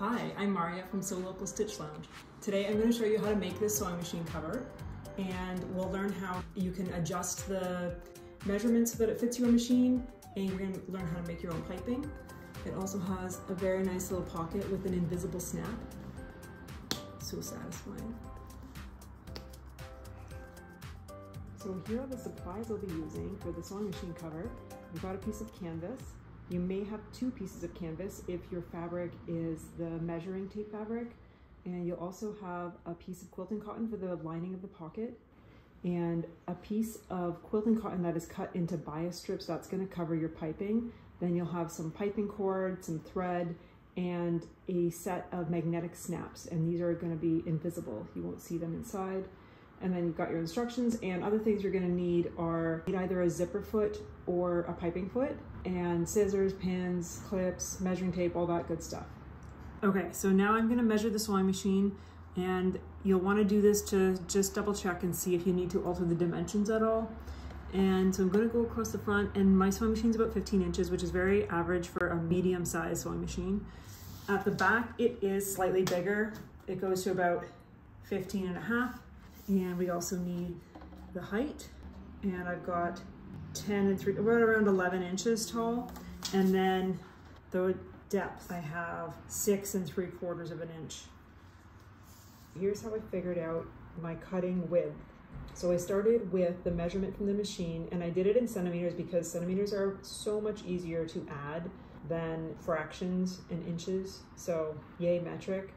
Hi, I'm Maria from Sew Local Stitch Lounge. Today I'm going to show you how to make this sewing machine cover and we'll learn how you can adjust the measurements so that it fits your machine and you're going to learn how to make your own piping. It also has a very nice little pocket with an invisible snap. So satisfying. So here are the supplies I'll be using for the sewing machine cover. I've got a piece of canvas, you may have two pieces of canvas if your fabric is the measuring tape fabric. And you'll also have a piece of quilting cotton for the lining of the pocket and a piece of quilting cotton that is cut into bias strips that's gonna cover your piping. Then you'll have some piping cord, some thread, and a set of magnetic snaps. And these are gonna be invisible. You won't see them inside and then you've got your instructions and other things you're going to need are either a zipper foot or a piping foot and scissors, pins, clips, measuring tape, all that good stuff. Okay, so now I'm going to measure the sewing machine and you'll want to do this to just double check and see if you need to alter the dimensions at all. And so I'm going to go across the front and my sewing machine is about 15 inches, which is very average for a medium sized sewing machine. At the back, it is slightly bigger. It goes to about 15 and a half and we also need the height. And I've got 10 and 3, right around 11 inches tall. And then the depth, I have 6 and 3 quarters of an inch. Here's how I figured out my cutting width. So I started with the measurement from the machine and I did it in centimeters because centimeters are so much easier to add than fractions and inches. So yay metric.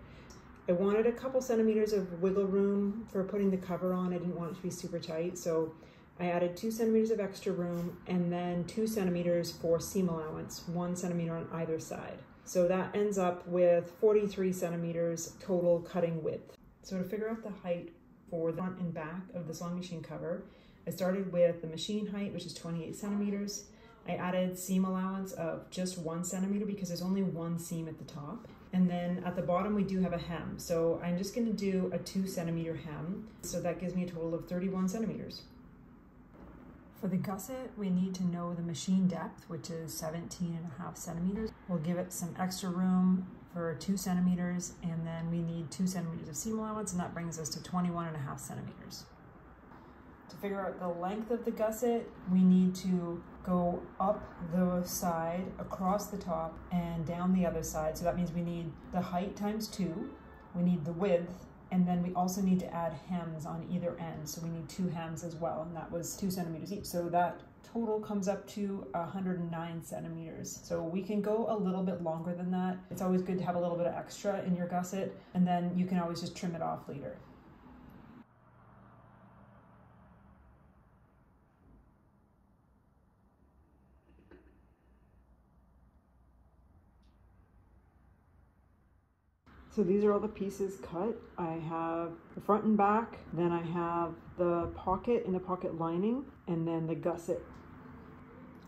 I wanted a couple centimeters of wiggle room for putting the cover on. I didn't want it to be super tight, so I added two centimeters of extra room and then two centimeters for seam allowance, one centimeter on either side. So that ends up with 43 centimeters total cutting width. So to figure out the height for the front and back of the sewing machine cover, I started with the machine height, which is 28 centimeters. I added seam allowance of just one centimeter because there's only one seam at the top. And then at the bottom we do have a hem. So I'm just gonna do a two centimeter hem. So that gives me a total of 31 centimeters. For the gusset, we need to know the machine depth, which is 17 and a half centimeters. We'll give it some extra room for two centimeters, and then we need two centimeters of seam allowance, and that brings us to 21 and a half centimeters. To figure out the length of the gusset, we need to go up the side, across the top, and down the other side. So that means we need the height times two, we need the width, and then we also need to add hems on either end. So we need two hems as well, and that was two centimeters each. So that total comes up to 109 centimeters. So we can go a little bit longer than that. It's always good to have a little bit of extra in your gusset, and then you can always just trim it off later. So these are all the pieces cut. I have the front and back, then I have the pocket and the pocket lining, and then the gusset.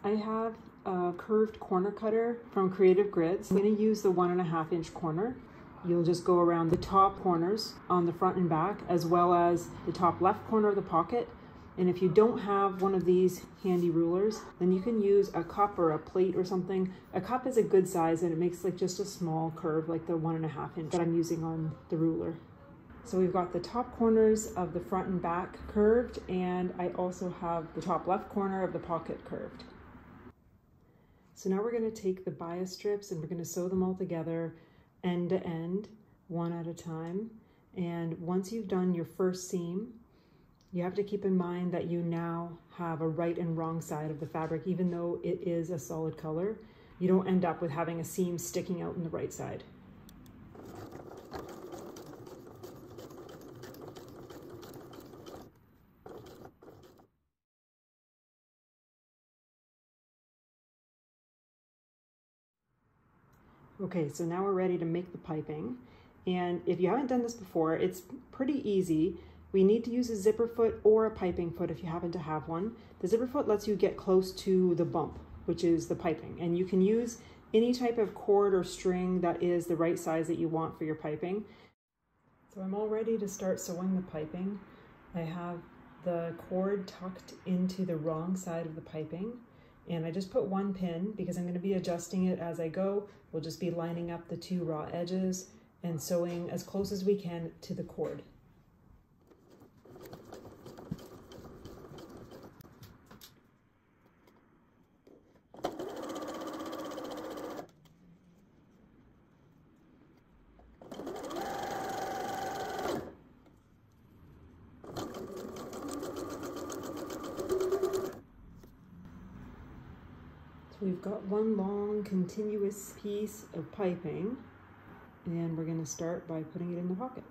I have a curved corner cutter from Creative Grids. I'm gonna use the one and a half inch corner. You'll just go around the top corners on the front and back, as well as the top left corner of the pocket and if you don't have one of these handy rulers, then you can use a cup or a plate or something. A cup is a good size and it makes like just a small curve, like the one and a half inch that I'm using on the ruler. So we've got the top corners of the front and back curved, and I also have the top left corner of the pocket curved. So now we're gonna take the bias strips and we're gonna sew them all together end to end, one at a time. And once you've done your first seam, you have to keep in mind that you now have a right and wrong side of the fabric, even though it is a solid color. You don't end up with having a seam sticking out in the right side. Okay, so now we're ready to make the piping. And if you haven't done this before, it's pretty easy. We need to use a zipper foot or a piping foot if you happen to have one. The zipper foot lets you get close to the bump, which is the piping, and you can use any type of cord or string that is the right size that you want for your piping. So I'm all ready to start sewing the piping. I have the cord tucked into the wrong side of the piping And I just put one pin because I'm gonna be adjusting it as I go. We'll just be lining up the two raw edges and sewing as close as we can to the cord. We've got one long continuous piece of piping and we're going to start by putting it in the pocket.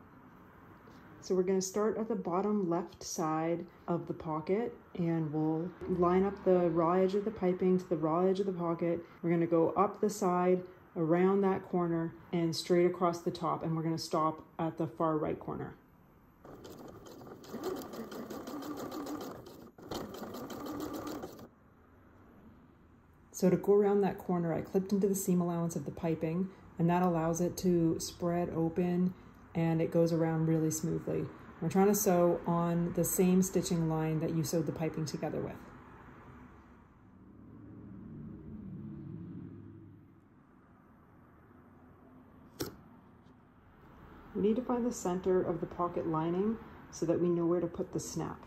So we're going to start at the bottom left side of the pocket and we'll line up the raw edge of the piping to the raw edge of the pocket. We're going to go up the side around that corner and straight across the top and we're going to stop at the far right corner. So to go around that corner, I clipped into the seam allowance of the piping and that allows it to spread open and it goes around really smoothly. We're trying to sew on the same stitching line that you sewed the piping together with. We need to find the center of the pocket lining so that we know where to put the snap.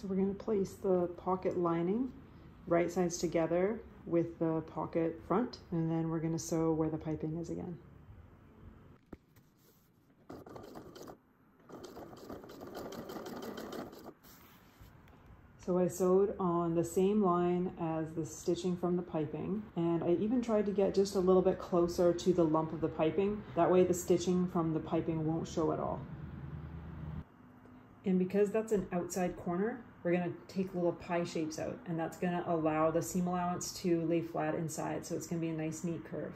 So we're going to place the pocket lining right sides together with the pocket front and then we're going to sew where the piping is again. So I sewed on the same line as the stitching from the piping and I even tried to get just a little bit closer to the lump of the piping. That way the stitching from the piping won't show at all. And because that's an outside corner, we're gonna take little pie shapes out and that's gonna allow the seam allowance to lay flat inside. So it's gonna be a nice neat curve.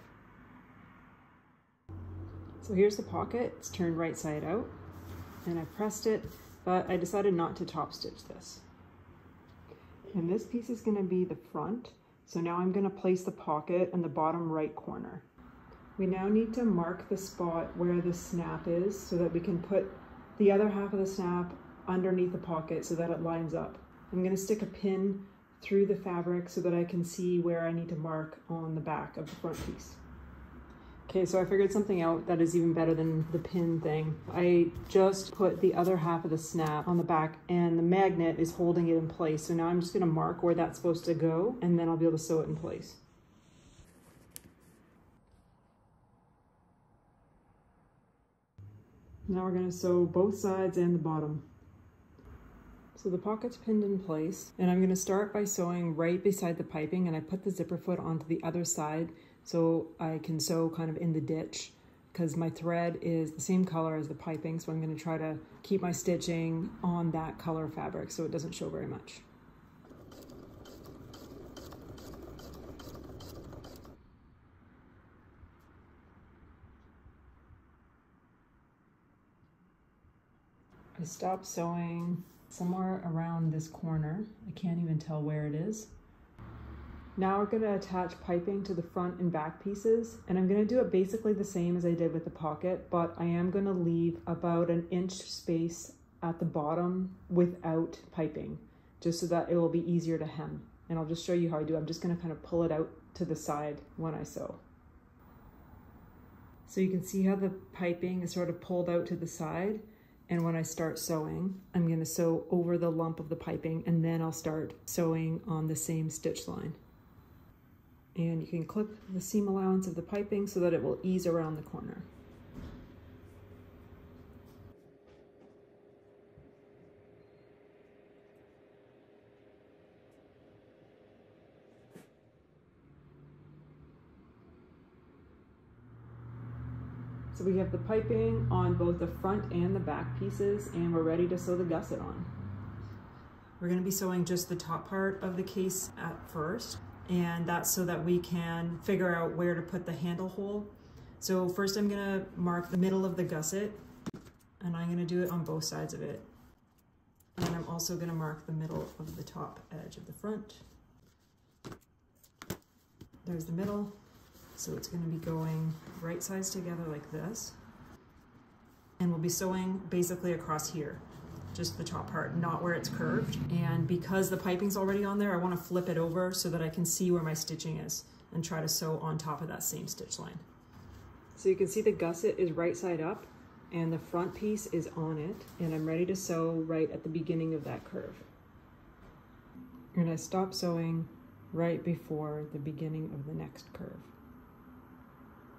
So here's the pocket, it's turned right side out and I pressed it, but I decided not to top stitch this. And this piece is gonna be the front. So now I'm gonna place the pocket in the bottom right corner. We now need to mark the spot where the snap is so that we can put the other half of the snap underneath the pocket so that it lines up. I'm going to stick a pin through the fabric so that I can see where I need to mark on the back of the front piece. Okay, so I figured something out that is even better than the pin thing. I just put the other half of the snap on the back and the magnet is holding it in place. So now I'm just gonna mark where that's supposed to go and then I'll be able to sew it in place. Now we're gonna sew both sides and the bottom. So the pocket's pinned in place and I'm gonna start by sewing right beside the piping and I put the zipper foot onto the other side so I can sew kind of in the ditch because my thread is the same color as the piping so I'm gonna try to keep my stitching on that color fabric so it doesn't show very much. I stopped sewing somewhere around this corner. I can't even tell where it is. Now we're gonna attach piping to the front and back pieces, and I'm gonna do it basically the same as I did with the pocket, but I am gonna leave about an inch space at the bottom without piping, just so that it will be easier to hem. And I'll just show you how I do. I'm just gonna kind of pull it out to the side when I sew. So you can see how the piping is sort of pulled out to the side. And when I start sewing, I'm gonna sew over the lump of the piping and then I'll start sewing on the same stitch line. And you can clip the seam allowance of the piping so that it will ease around the corner. So we have the piping on both the front and the back pieces and we're ready to sew the gusset on. We're gonna be sewing just the top part of the case at first and that's so that we can figure out where to put the handle hole. So first I'm gonna mark the middle of the gusset and I'm gonna do it on both sides of it. And I'm also gonna mark the middle of the top edge of the front. There's the middle. So it's gonna be going right sides together like this. And we'll be sewing basically across here, just the top part, not where it's curved. And because the piping's already on there, I wanna flip it over so that I can see where my stitching is and try to sew on top of that same stitch line. So you can see the gusset is right side up and the front piece is on it and I'm ready to sew right at the beginning of that curve. And I stop sewing right before the beginning of the next curve.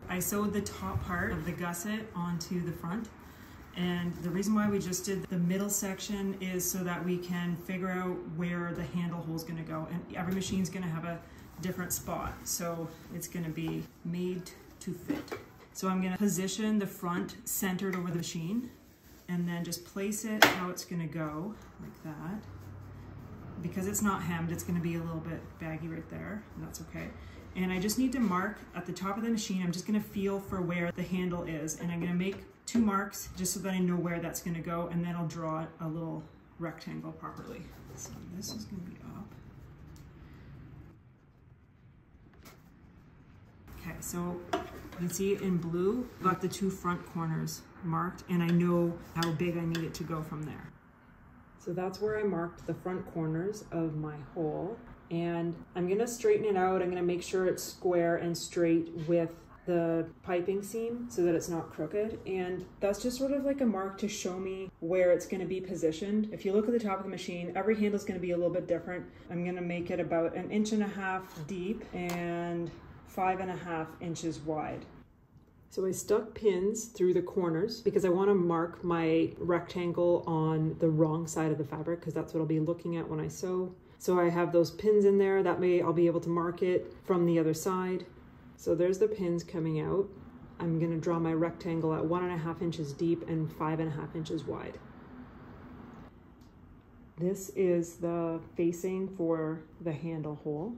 I sewed the top part of the gusset onto the front and the reason why we just did the middle section is so that we can figure out where the handle hole is going to go and every machine is going to have a different spot so it's going to be made to fit. So I'm gonna position the front centered over the machine and then just place it how it's gonna go, like that. Because it's not hemmed, it's gonna be a little bit baggy right there, and that's okay. And I just need to mark at the top of the machine, I'm just gonna feel for where the handle is and I'm gonna make two marks just so that I know where that's gonna go and then I'll draw a little rectangle properly. So this is gonna be up. Okay, so you can see it in blue, got the two front corners marked and I know how big I need it to go from there. So that's where I marked the front corners of my hole and I'm gonna straighten it out. I'm gonna make sure it's square and straight with the piping seam so that it's not crooked and that's just sort of like a mark to show me where it's going to be positioned. If you look at the top of the machine, every handle is going to be a little bit different. I'm to make it about an inch and a half deep and five and a half inches wide. So I stuck pins through the corners because I want to mark my rectangle on the wrong side of the fabric because that's what I'll be looking at when I sew. So I have those pins in there, that way I'll be able to mark it from the other side. So there's the pins coming out. I'm gonna draw my rectangle at one and a half inches deep and five and a half inches wide. This is the facing for the handle hole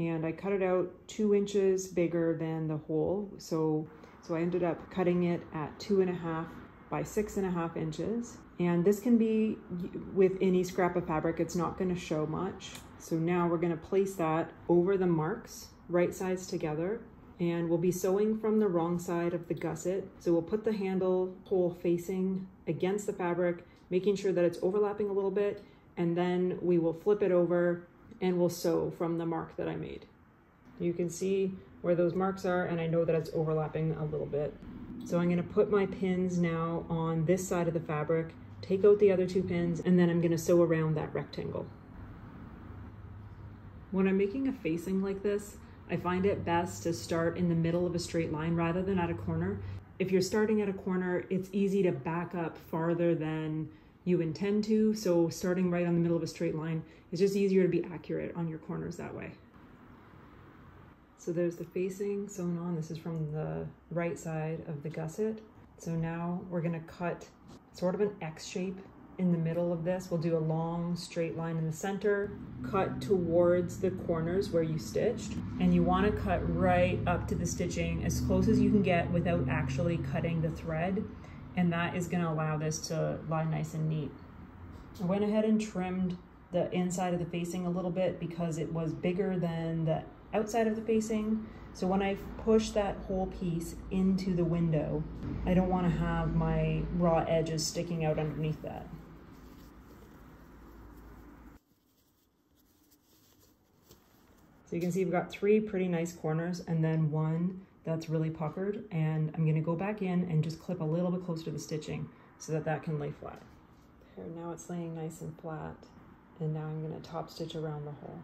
and I cut it out two inches bigger than the hole. So, so I ended up cutting it at two and a half by six and a half inches. And this can be with any scrap of fabric, it's not gonna show much. So now we're gonna place that over the marks, right sides together, and we'll be sewing from the wrong side of the gusset. So we'll put the handle hole facing against the fabric, making sure that it's overlapping a little bit, and then we will flip it over and we'll sew from the mark that I made. You can see where those marks are and I know that it's overlapping a little bit. So I'm gonna put my pins now on this side of the fabric, take out the other two pins, and then I'm gonna sew around that rectangle. When I'm making a facing like this, I find it best to start in the middle of a straight line rather than at a corner. If you're starting at a corner, it's easy to back up farther than you intend to. So starting right on the middle of a straight line, it's just easier to be accurate on your corners that way. So there's the facing sewn on. This is from the right side of the gusset. So now we're gonna cut sort of an X shape in the middle of this. We'll do a long straight line in the center, cut towards the corners where you stitched, and you wanna cut right up to the stitching as close as you can get without actually cutting the thread and that is gonna allow this to lie nice and neat. I went ahead and trimmed the inside of the facing a little bit because it was bigger than the outside of the facing. So when I push that whole piece into the window, I don't wanna have my raw edges sticking out underneath that. So you can see we've got three pretty nice corners and then one that's really puckered and I'm gonna go back in and just clip a little bit closer to the stitching so that that can lay flat. Now it's laying nice and flat and now I'm gonna top stitch around the hole.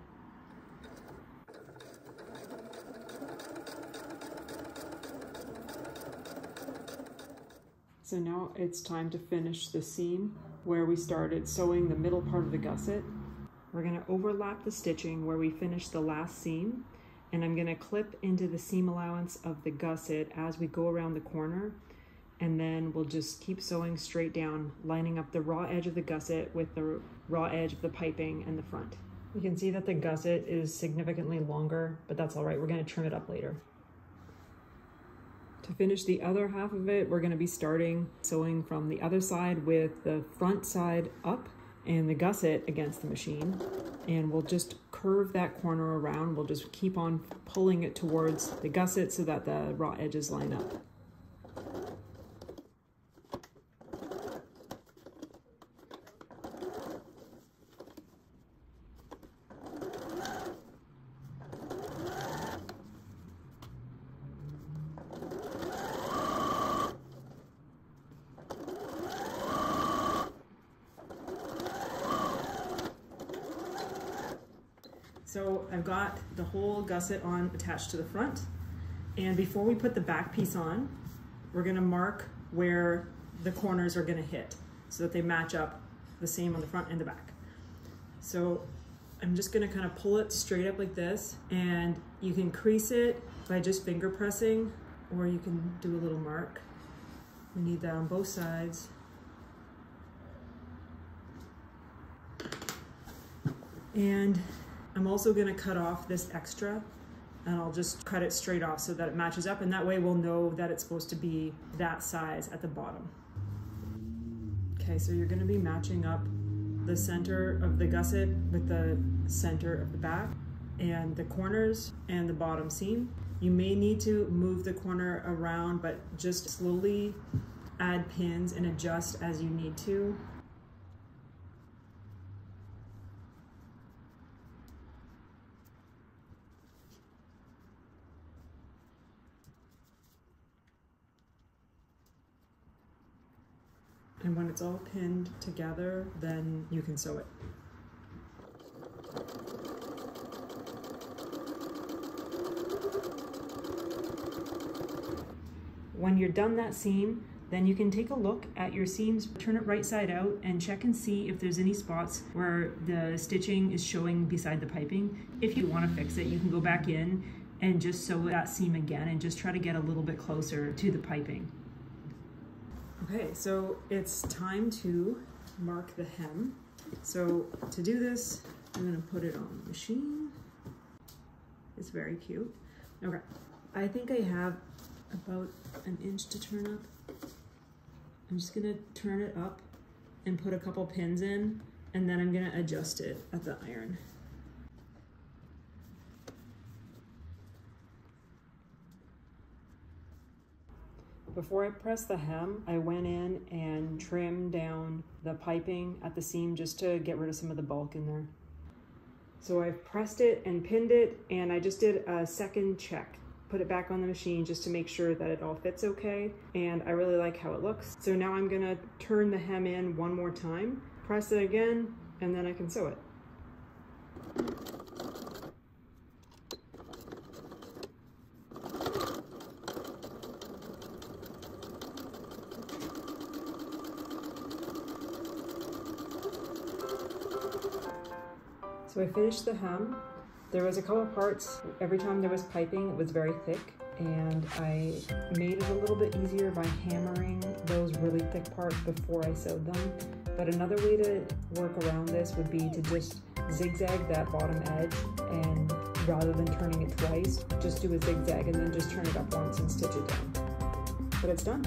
So now it's time to finish the seam where we started sewing the middle part of the gusset. We're gonna overlap the stitching where we finished the last seam and I'm gonna clip into the seam allowance of the gusset as we go around the corner and then we'll just keep sewing straight down, lining up the raw edge of the gusset with the raw edge of the piping and the front. You can see that the gusset is significantly longer, but that's all right, we're gonna trim it up later. To finish the other half of it, we're gonna be starting sewing from the other side with the front side up and the gusset against the machine and we'll just curve that corner around. We'll just keep on pulling it towards the gusset so that the raw edges line up. So I've got the whole gusset on attached to the front. And before we put the back piece on, we're gonna mark where the corners are gonna hit so that they match up the same on the front and the back. So I'm just gonna kind of pull it straight up like this and you can crease it by just finger pressing or you can do a little mark. We need that on both sides. And I'm also gonna cut off this extra and I'll just cut it straight off so that it matches up and that way we'll know that it's supposed to be that size at the bottom. Okay, so you're gonna be matching up the center of the gusset with the center of the back and the corners and the bottom seam. You may need to move the corner around, but just slowly add pins and adjust as you need to. And when it's all pinned together, then you can sew it. When you're done that seam, then you can take a look at your seams, turn it right side out and check and see if there's any spots where the stitching is showing beside the piping. If you wanna fix it, you can go back in and just sew that seam again and just try to get a little bit closer to the piping. Okay, so it's time to mark the hem. So to do this, I'm gonna put it on the machine. It's very cute. Okay, I think I have about an inch to turn up. I'm just gonna turn it up and put a couple pins in, and then I'm gonna adjust it at the iron. Before I pressed the hem, I went in and trimmed down the piping at the seam just to get rid of some of the bulk in there. So I've pressed it and pinned it and I just did a second check. Put it back on the machine just to make sure that it all fits okay and I really like how it looks. So now I'm gonna turn the hem in one more time, press it again, and then I can sew it. So I finished the hem. There was a couple parts, every time there was piping, it was very thick and I made it a little bit easier by hammering those really thick parts before I sewed them. But another way to work around this would be to just zigzag that bottom edge and rather than turning it twice, just do a zigzag and then just turn it up once and stitch it down. But it's done.